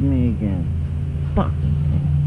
me again. Fucking thing.